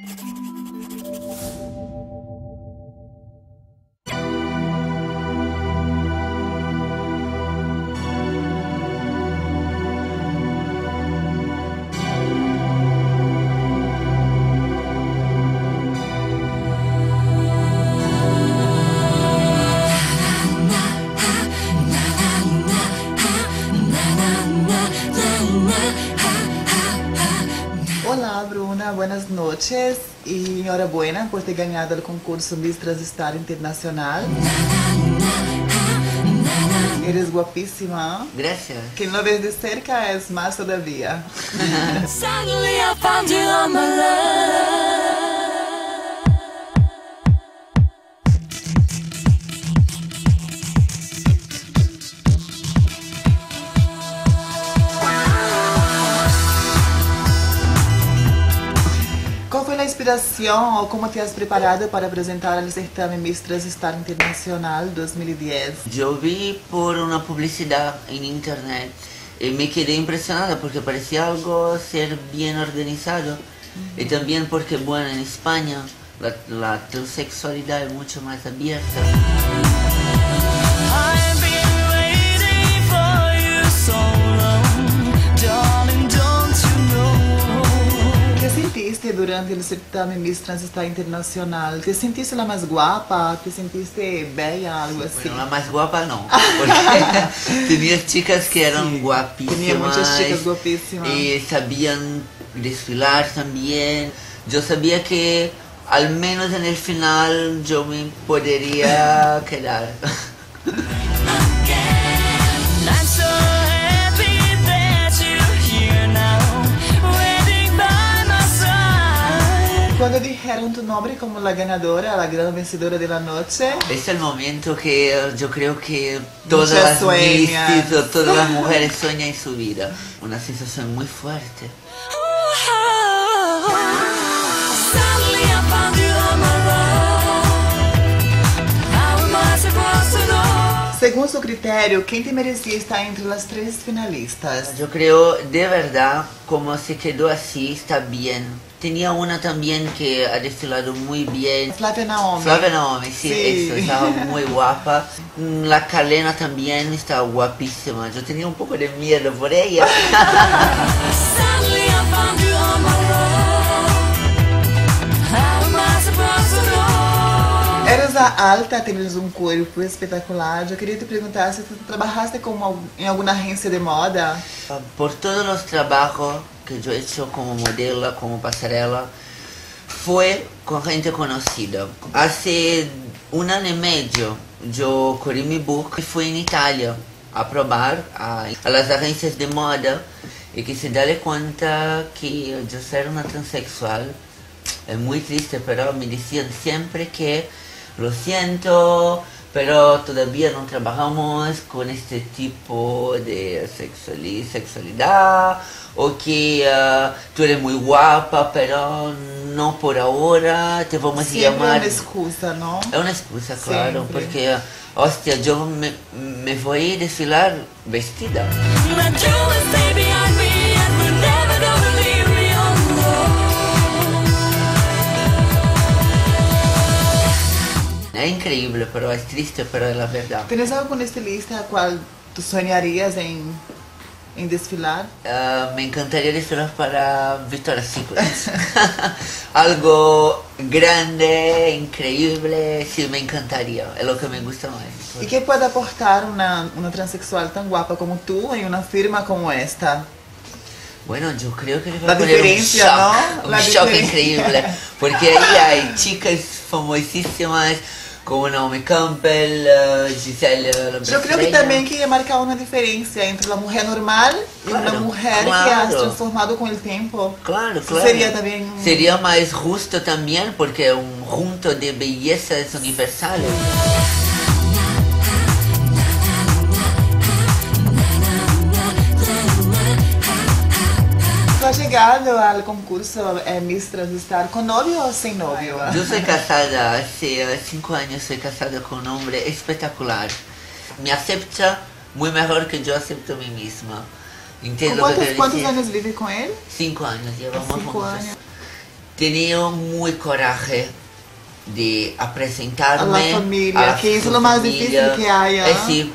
you Bruna, buenas noches y enhorabuena por ter ganhado o concurso Miss Transistar Internacional. Eres guapíssima. Gracias. Quem lo ves de cerca es más todavía. Suddenly I found you on my love. Ou como te has preparado para apresentar o certame Miss Transistar Internacional 2010? Yo vi por una publicidad en internet y me quedé impresionada porque parecía algo ser bien organizado y también porque, bueno, en España la, la transexualidad es mucho más abierta. Durante o certame Miss Transistar Internacional? Te sentiste la mais guapa? Te sentiste bella? Algo assim? Bueno, la más guapa no, porque tenía chicas que eran Sí, guapísimas. tenía muchas chicas guapísimas. Y sabían desfilar también. Yo sabía que al menos en el final yo me podría quedar. Side. Quando dijeron tu nombre como la ganadora, la gran vencedora de la noche, Es el momento que yo creo que todas Muchas las o todas las mujeres sueñan en su vida. Una sensación muy fuerte. Segundo su critério, quem te merecia estar entre as três finalistas? Yo creo de verdad como se quedó así está bien. Tenía una también que ha desfilado muy bien. Flávia Naomi. Flavia Naomi, sí, Sí. eso, estaba muy guapa. Mm, La Calena también estaba guapísima. Yo tenía un poco de miedo por ella. a alta, tens um corpo espetacular. Eu queria te perguntar se tu trabalhaste em alguma agência de moda. Por todos los trabajos que he hecho como modelo, como pasarela, fue con gente conocida. Hace un año y medio yo corrí mi book y fui en Italia a probar a, a las agencias de moda y que se dale cuenta que yo ser una transexual es muy triste, pero me decían siempre que lo siento, pero todavía no trabajamos con este tipo de sexuali- sexualidad, o que ah, tú eres muy guapa, pero no por ahora, te vamos a llamar... uma excusa, não? Es una excusa, claro, Siempre. porque, hostia, yo me, me voy a desfilar vestida. Increíble, pero es triste, pero es la verdad. Tens algum estilista a qual tu sonharias em, em desfilar? Ah, me encantaría desfilar para Victoria's Secret. Algo grande, increíble, sí, me encantaría. Es lo que me gusta más. E que pode aportar uma, uma transexual tão guapa como tu em uma firma como esta? Bueno, yo creo que va a poner un shock, ¿no? un shock increíble. Porque ahí hay chicas famosísimas como Naomi Campbell, eh, Giselle la Eu creio que também que ia marcar uma diferença entre uma mulher normal e uma Claro, mulher que claro. has transformado com o tempo. Claro, claro. Seria também um... Sería más justo también porque es un junto de bellezas universales. Chegado ao concurso é, Miss Transistar com novio ou sem novio? Yo soy casada, hace eh, cinco años soy casada con un hombre espectacular. Me acepta muy mejor que yo acepto a mí misma. Com Entiendo lo que quantos, anos vive com ele? Cinco años llevamos Cinco juntos. anos. Tenía muy coraje de apresentarme A la familia, a que es lo más familia. difícil que hay, ¿ah? Eh, sí.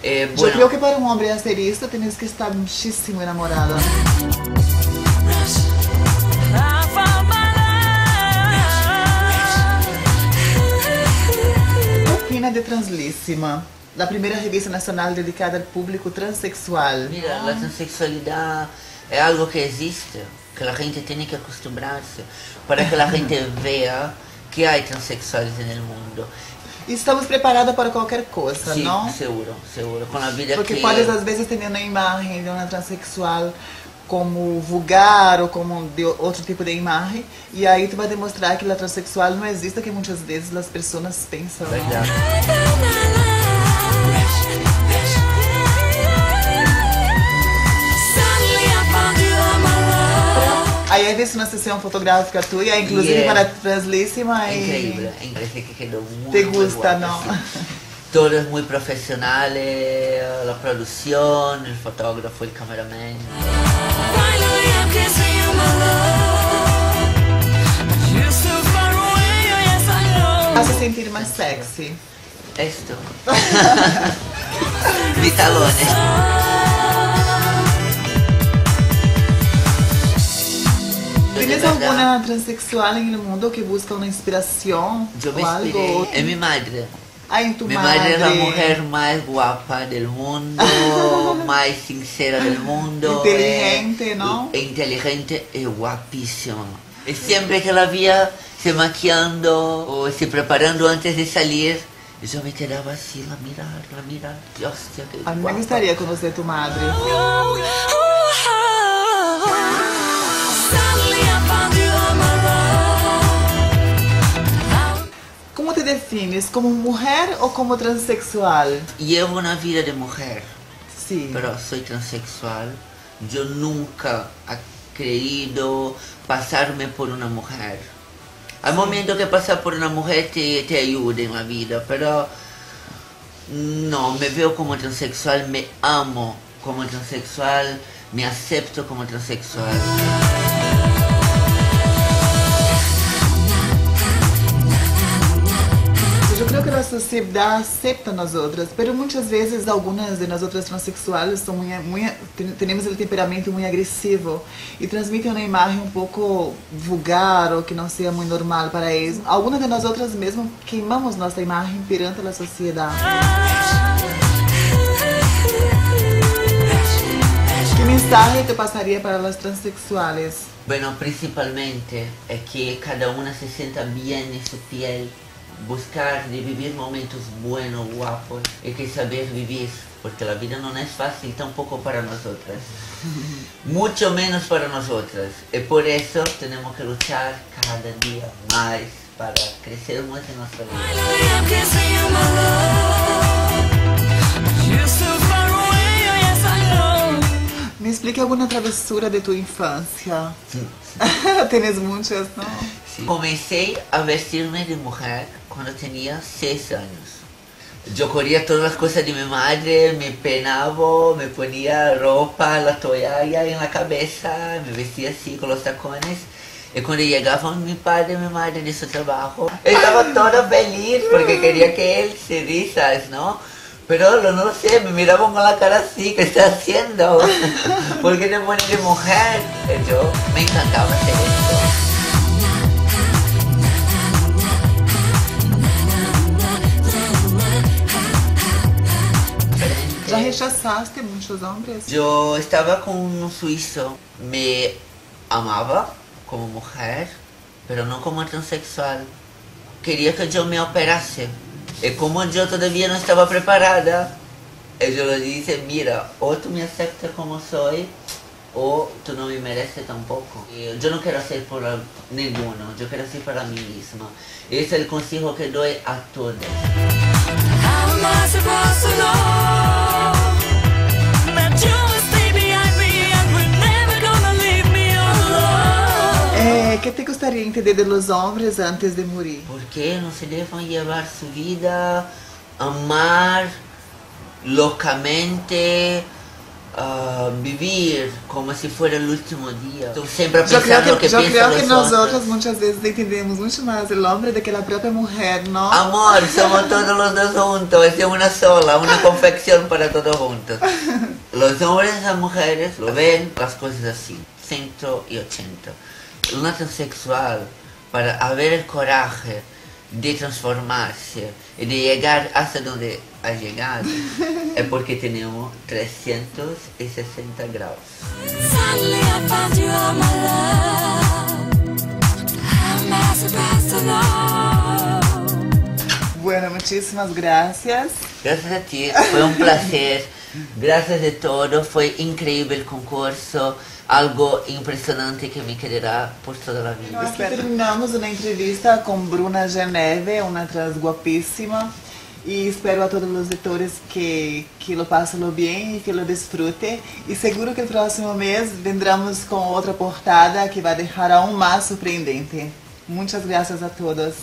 Eh, Eu bueno, creio que para um homem fazer isso, tens que estar muitíssimo enamorada. Opina de Translíssima, a primeira revista nacional dedicada ao público transexual. Mira, la transexualidad es algo que existe, que la gente tiene que acostumbrarse para que la gente vea que hay transexuales en el mundo. Estamos preparadas para qualquer coisa, Sí, não? seguro, seguro. Con la vida Porque que... podes às vezes ter uma imagem de uma transexual como vulgar ou como de outro tipo de imagem e aí tu vai demonstrar que a transexual não existe que muitas vezes as pessoas pensam. love. Aí aí vê uma sessão fotográfica tua inclusive Yeah. para Translíssima e Increíble, parece que quedó muy, te muy gusta, não? sí. Todo es muy profesional, eh, la producción, el fotógrafo, el cameraman. Se sentir mais sexy. Esto. Mis talones. Yo de ¿Tienes alguna transexual en el mundo que busca una inspiración Yo me o algo? en mi madre. En tu Mi madre. madre es la mujer más guapa del mundo, más sincera del mundo. Inteligente, eh, ¿no? e inteligente y guapísima. Y siempre que la veía se maquillando o se preparando antes de salir, yo me quedaba así, la mirar, la mirar. Dios, qué A mí me gustaría conocer tu madre. Defines? ¿Como mujer o como transexual? Llevo una vida de mujer. Sí. pero soy transexual. Yo nunca he creído pasarme por una mujer. Hay momentos que pasar por una mujer te, te ayuda en la vida, pero no, me veo como transexual, me amo como transexual, me acepto como transexual. Eu creio que a outras, pero muitas vezes algumas de transexuais são muito, muito, ten- temos o temperamento muito agressivo e transmitem uma imagem um pouco vulgar ou que não seja muito normal para eles. Algumas de outras mesmo queimamos nossa imagem perante a sociedade. Que mensagem te passaria para as transexuais? Bueno, principalmente es que cada una se sienta bien en su piel, buscar de vivir momentos buenos, guapos, y que saber vivir, porque la vida no es fácil tampoco para nosotras, mucho menos para nosotras, y por eso tenemos que luchar cada día más para crecer más en nuestra vida. Me explique alguma travessura de tua infância. Tens muitas, não? Sí. Comencé a vestirme de mujer cuando tenía seis años. Yo corría todas las cosas de mi madre, me peinaba, me ponía ropa, la toalla en la cabeza, me vestía así con los tacones. Y cuando llegaban mi padre y mi madre de su trabajo, estaba toda feliz porque quería que él se risas, ¿no? Pero lo- no sé, me miraban con la cara así, ¿qué está haciendo? ¿Por qué te pones de mujer? Yo me encantaba hacer esto. Já rechaçaste muitos homens? Yo estaba con un suizo, me amaba como mujer, pero no como transexual. Quería que yo me operase. Y como yo todavía no estaba preparada, yo le dije, mira, o tú me aceptas como soy, o tú no me mereces tampoco. Y yo no quiero hacer por ninguno, yo quiero hacer para mí misma. Ese es el consejo que doy a todos. Que te gostaria de entender dos homens antes de morrer? ¿Por qué no se dejan llevar su vida, amar locamente, ah, vivir como si fuera el último día. Tú siempre Eu pensando creo lo que, que eu creo que los nós otros. outras muitas vezes entendemos muito mais o homem do que a própria mulher, não? Amor, somos todos los dos juntos, es una sola, una confección para todos juntos. Los hombres y las mujeres lo ven las cosas así, 180. Una transexual, para haber el coraje de transformarse y de llegar hasta donde ha llegado, es porque tenemos 360 grados. Bueno, muitíssimas gracias. Gracias a ti, fue un placer. Gracias de todo, fue increíble el concurso, algo impresionante que me quedará por toda la vida. Aqui terminamos uma entrevista com Bruna Geneve, uma trans guapíssima. E espero a todos os leitores que, que lo passen lo bem e que lo disfruten. E seguro que o próximo mês vendremos com outra portada que vai deixar aún mais surpreendente. Muitas graças a todos.